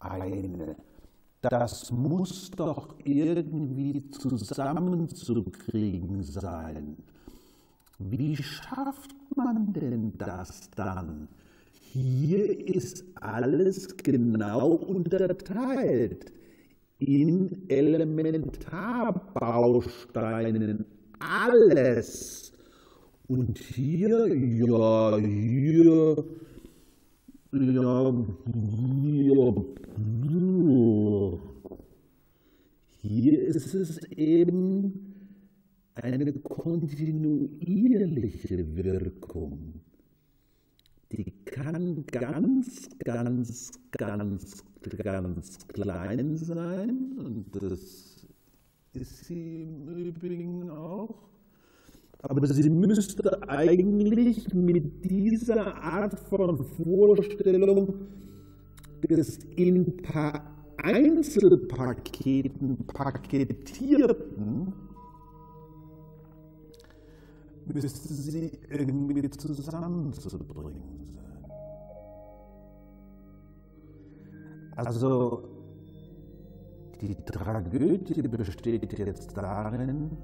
eine. Das muss doch irgendwie zusammenzukriegen sein. Wie schafft man denn das dann? Hier ist alles genau unterteilt in Elementarbausteinen. Alles. Und hier, ja, hier, ja, hier, hier ist es eben eine kontinuierliche Wirkung. Die kann ganz, ganz, ganz, ganz klein sein und das ist sie im Übrigen auch. Aber sie müsste eigentlich mit dieser Art von Vorstellung des in Einzelpaketen paketierten müsste sie irgendwie zusammenzubringen sein. Also die Tragödie besteht jetzt darin,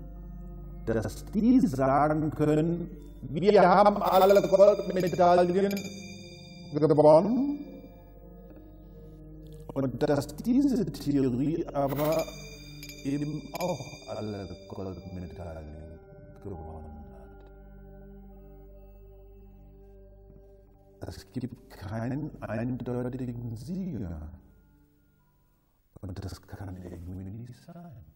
dass die sagen können, wir haben alle Goldmedaillen gewonnen und dass diese Theorie aber eben auch alle Goldmedaillen gewonnen hat. Es gibt keinen eindeutigen Sieger. Und das kann irgendwie nicht sein.